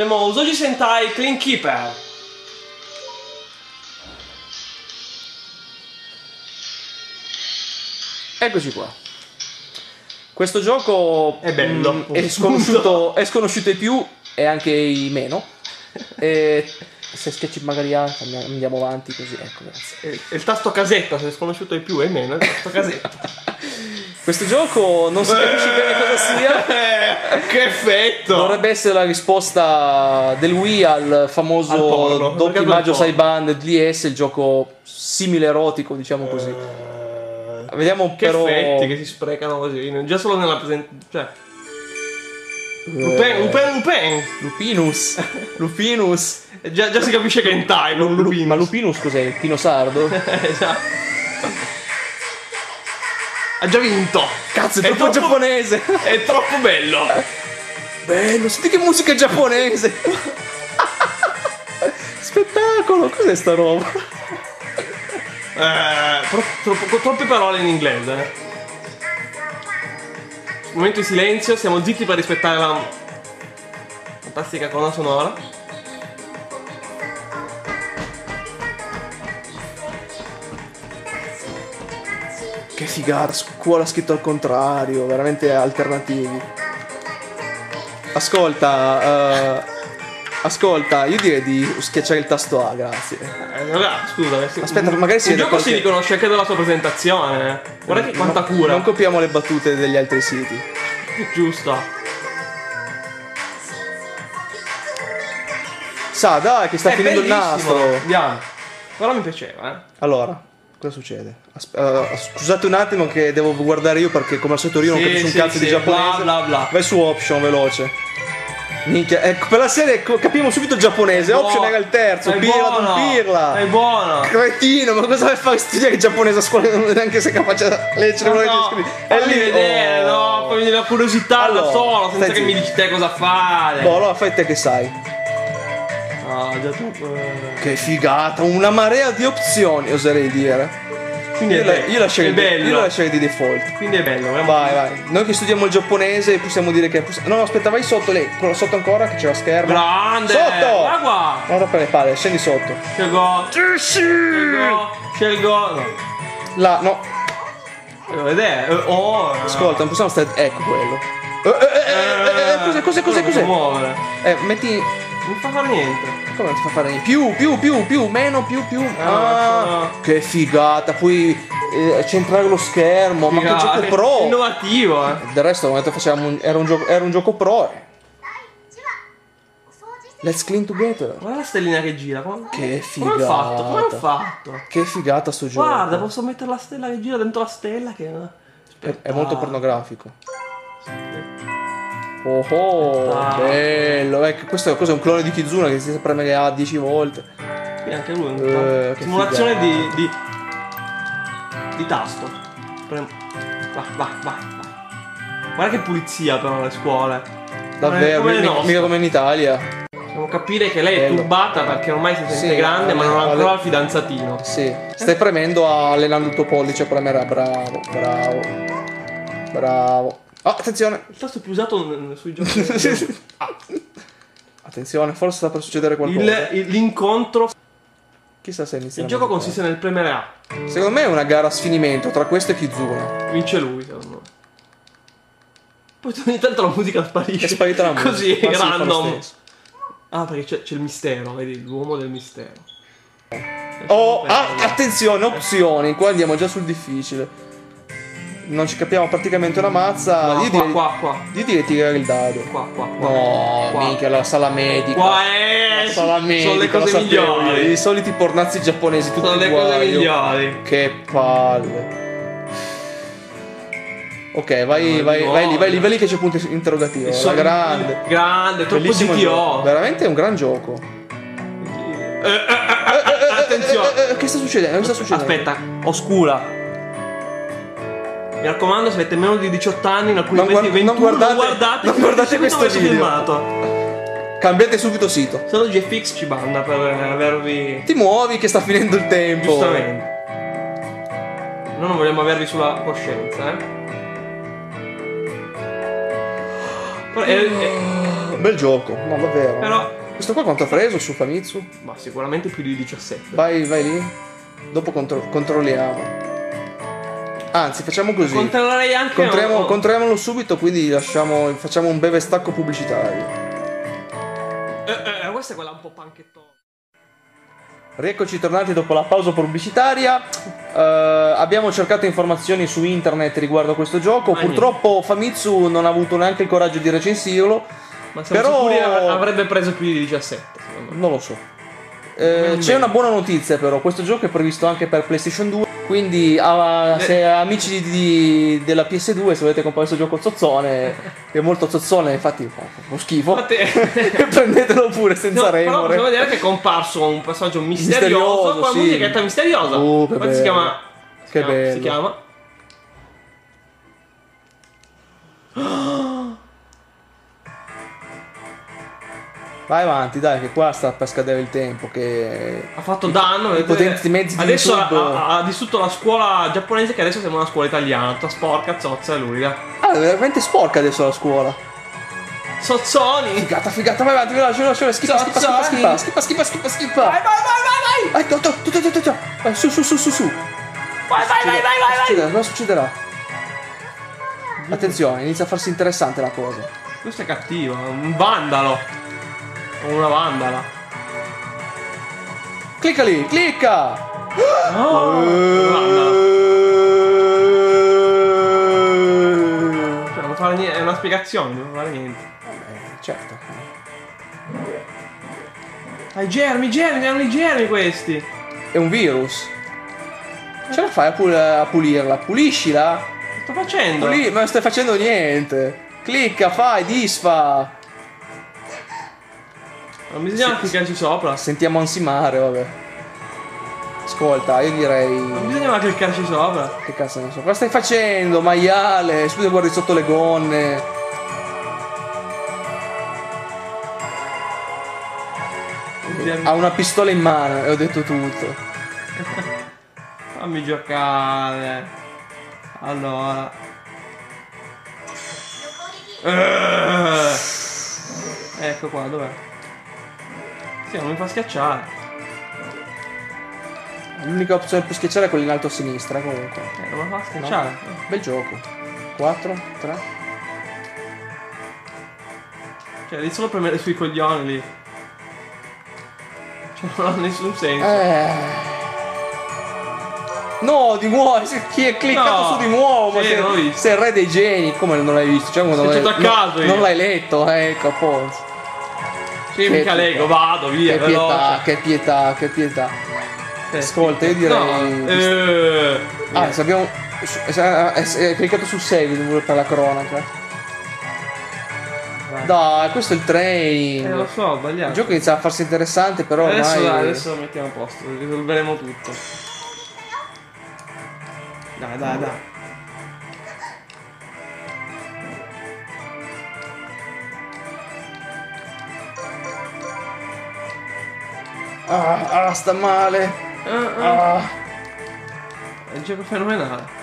Abbiamo Usoji Sentai Clean Keeper. Eccoci qua. Questo gioco È bello. mm, è, sconosciuto, è sconosciuto ai più e anche ai meno. E se sketch magari ha, andiamo- avanti così. Ecco, grazie. È il tasto casetta, se è sconosciuto di più e meno, è il tasto casetta. Questo gioco non si capisce bene cosa sia. Eh, che effetto! Dovrebbe essere la risposta del Wii al famoso Al porno, doppio porno. Saiban DS, il gioco simile erotico, diciamo così. Eh, Vediamo Che però. effetti che si sprecano così, già solo nella presentazione. Cioè, Eh, Lupin, Lupin, Lupin! Lupinus. Lupinus. Già, già si capisce che è in time, non Lu- Lupin. Ma Lupinus cos'è? Il Pino Sardo? esatto. Ha già vinto! Cazzo, è troppo giapponese. È troppo bello! Bello, senti che musica giapponese. Spettacolo, cos'è sta roba? Eh, tro- troppo- troppe parole in inglese. eh. Momento di silenzio, siamo zitti per rispettare la fantastica colonna sonora. Che figata, scuola scritto al contrario, veramente alternativi. Ascolta, eh, ascolta, io direi di schiacciare il tasto A, grazie. Eh, vabbè, scusa. eh, Aspetta, magari si Il vede qualche- si riconosce anche dalla sua presentazione. eh. Guarda che quanta cura. Non copiamo le battute degli altri siti. Giusto. Sa, dai, che sta È finendo il bellissimo. nastro. Andiamo. Però mi piaceva, eh. Allora, cosa succede? Asp- eh, scusate un attimo che devo guardare io perché come al solito io non Sì, capisco un sì, cazzo sì, di giapponese. bla, bla, bla. Vai su option veloce. Minchia, ecco, per la serie co- capiamo subito il giapponese. Option Buono. era il terzo, È pirla buono. non pirla. È buono. Cretino, ma cosa a fare studiare il giapponese a scuola? Non neanche sei capace di leggere quello no, che c'è scritto. fammi vedere, oh. no, fammi la curiosità Allora, da solo, senza che mi dici te cosa fare. Boh, allora fai te che sai. Ah, già troppo. eh. Che figata, una marea di opzioni, oserei dire. Quindi Io, è la, bello. io lascerei è di, bello. io la lascerei di default. Quindi è bello, vediamo. Vai, vai. Noi che studiamo il giapponese possiamo dire che. No, no, aspetta, vai sotto lei. Quello sotto ancora che c'è la scherma. Grande! Sotto! Guarda qua! Non rompere le palle, scendi sotto. Scelgo. Scelgo. Scelgo. No. Là, no. Vedere. Eh, Oh. Ascolta, non possiamo stare. Ecco quello. Eh, eh, eh, eh, eh, cos'è, cos'è, cos'è, cos'è? Eh, metti. Non fa fare niente. Come non ti fa fare niente? Più, più, più, più, meno, più, più. Ah, Ah, che figata. Puoi eh, centrare lo schermo. Ma che gioco è pro. Innovativo, eh. Del resto, al momento facevamo un- era, un gioco, era un gioco pro. Let's clean together. Guarda la stellina che gira. Come, Che come ho figata. fatto? Come ho fatto? Che figata sto gioco. Guarda, posso mettere la stella che gira dentro la stella che... È, è molto pornografico. Oh oh, Aspetta. bello. Ecco, questo è, un clone di Kizuna che si preme A 10 volte. Qui anche lui. Eh, che Simulazione figata. di, di... di tasto. Prem- Va, va, va, va. Guarda che pulizia però le scuole. Davvero, come mica, mica come in Italia. Possiamo capire che lei è Bello. turbata perché ormai si sente Sì, grande ma non ha ancora il fidanzatino. Sì, stai premendo allenando il tuo pollice a premere. Bravo, bravo. Bravo. Oh, attenzione. Il tasto più usato sui giochi. Attenzione, forse sta per succedere qualcosa. Il- il- l'incontro. Chissà se inizia. Il gioco consiste nel premere A. Secondo me è una gara a sfinimento tra questo e Kizuna. Vince lui, secondo me. Poi ogni tanto la musica sparisce. È sparita la musica. Così, ma random. Ah, perché c'è, c'è il mistero, vedi? L'uomo del mistero. Oh, ah, attenzione, opzioni. Qua andiamo già sul difficile. Non ci capiamo praticamente una mazza. No, io, qua, direi, qua, qua, io direi tirare il dado. qua, qua, qua. No, Qua. minchia, la sala medica. Qua è... La sala medica. Sono le cose sapevo io. migliori. I soliti pornazzi giapponesi tutti Sono le cose migliori. Che palle. Ok, vai, No, vai, no. vai lì, vai lì, vai lì che c'è punto interrogativo. Sono- grande. Grande, troppo Bellissimo GTO. Veramente è un gran gioco. Eh, eh, eh, eh, eh, Attenzione. Eh, eh, che sta succedendo? Che sta succedendo? Aspetta, oscura. Mi raccomando, se avete meno di 18 anni, in alcuni Non momenti guard- non 21, guardate- non guardate, non guardate questo video. filmato. Cambiate subito sito. Solo GFX ci banda per avervi. Ti muovi che sta finendo il tempo. Giustamente. Noi non vogliamo avervi sulla coscienza, eh. Però è- è- Bel gioco, no davvero. Però, Questo qua quanto ha preso su Famitsu? ma sicuramente più di 17. Vai, vai lì. Dopo contro- controlliamo. Anzi, facciamo così. Controllerei anche... Oh, oh, controlliamolo subito, quindi lasciamo, facciamo un breve stacco pubblicitario. eh, eh, questa è quella un po' panchettona. Rieccoci tornati dopo la pausa pubblicitaria. Eh, abbiamo cercato informazioni su internet riguardo questo gioco. Ma Purtroppo Famitsu non ha avuto neanche il coraggio di recensirlo. Ma siamo Però- sicuri av- avrebbe preso più di 17, secondo me. Non lo so. Eh, c'è una buona notizia però, questo gioco è previsto anche per PlayStation 2, quindi ah, Eh. se amici di- di- della PS2 se volete comprare questo gioco zozzone, che è molto zozzone, infatti fa fa schifo, prendetelo pure senza No, però remore. possiamo vedere che è comparso un personaggio misterioso, con la sì. musichetta misteriosa. Oh, che Come si bello. chiama? Si Che chiama- bello. Si chiama? Vai avanti, dai, che qua sta per scadere il tempo. Che ha fatto danno. I potenti mezzi di Adesso YouTube... ha, ha, distrutto la scuola giapponese, che adesso sembra una scuola italiana. Tutta sporca, zozza e lurida. Ah, è veramente sporca adesso la scuola. Sozzoni! Figata, figata, vai avanti, veloce, veloce, veloce. Schifa, schifa, schifa, schifa, schifa, schifa, schifa, schifa. Vai, vai, vai, vai, vai! Vai, to, to, to, to, to, to. Su, su, su, su, su. Vai, vai, vai, vai, vai! Succederà, non succederà. Attenzione, inizia a farsi interessante la cosa. Questo è cattivo, è un vandalo. Una vandala. Clicca lì, clicca! Oh, vandala. Cioè, non fare niente, è una spiegazione, non fare niente. Eh, certo. Ah, i germi, germi, erano i germi questi. È un virus. Ce la fai a, pul- a pulirla? Puliscila? Che sto facendo? Puli- ma non stai facendo niente. Clicca, fai, disfa. Non bisogna cliccarci sopra. Sentiamo ansimare, vabbè. Ascolta, io Non direi. bisognava cliccarci sopra. Che cazzo ne so. Cosa stai facendo, maiale? Subito guardi sotto le gonne. Ha una pistola in mano e ho detto tutto. Fammi giocare. Allora. Eh. Ecco qua, dov'è? Sì, non mi fa schiacciare. L'unica opzione per schiacciare è quella in alto a sinistra, comunque. Eh, non mi fa No? schiacciare. Bel gioco. 4, 3. Cioè, devi solo premere sui coglioni lì. Cioè, non ha nessun senso. Eh. No, di nuovo, chi è cliccato No. su di nuovo? Ma Sì, sei, sei il re dei geni, come non l'hai visto? Cioè, non, l'hai, no- non l'hai letto, eh, ecco, a posto. Sì, Che mica leggo, vado, via, Che pietà, che pietà, che pietà. Eh, Ascolta, io direi- No, eh, Ah, se abbiamo. se- eh, se- È cliccato su pure per la cronaca. vai. Dai, questo è il Eh, training. lo so, ho Il sbagliato. gioco inizia a farsi interessante, però ormai. adesso, dai, adesso lo mettiamo a posto, risolveremo tutto. Dai, dai, dai. Ah, ah, sta male. Ah, ah. Ah. È un gioco fenomenale.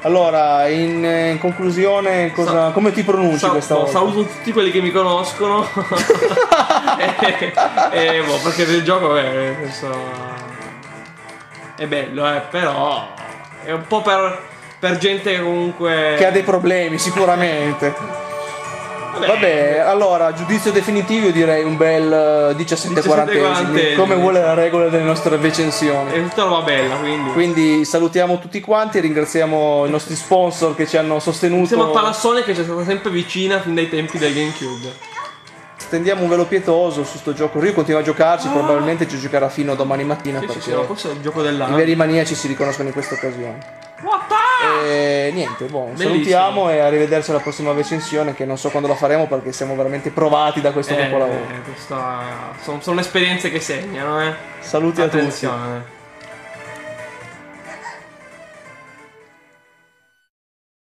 Allora, in, in conclusione, cosa- Sa- come ti pronunci Sa- questa volta? Saluto tutti quelli che mi conoscono. e, e, boh, perché il gioco è, senso, è bello, eh, però è un po' per, per gente che comunque... Che ha dei problemi, sicuramente. Vabbè, allora, giudizio definitivo direi un bel 17 quarantesimi, 17 come vuole la regola delle nostre recensioni. È tutta roba bella, quindi... Quindi salutiamo tutti quanti, ringraziamo i nostri sponsor che ci hanno sostenuto. Siamo a Panasonic che ci è stata sempre vicina fin dai tempi del GameCube. Stendiamo un velo pietoso su sto gioco. Io continuo a giocarci, probabilmente ci giocherà fino a domani mattina Ah. Sì, sì, perché sì, ma questo è il gioco i dell'anno. veri maniaci si riconoscono in questa occasione. What the- E niente, boh, Bellissimo. salutiamo e arrivederci alla prossima recensione che non so quando la faremo perché siamo veramente provati da questo Eh, capolavoro. eh, questa- sono, sono esperienze che segnano, eh. Saluti a tutti. Attenzione.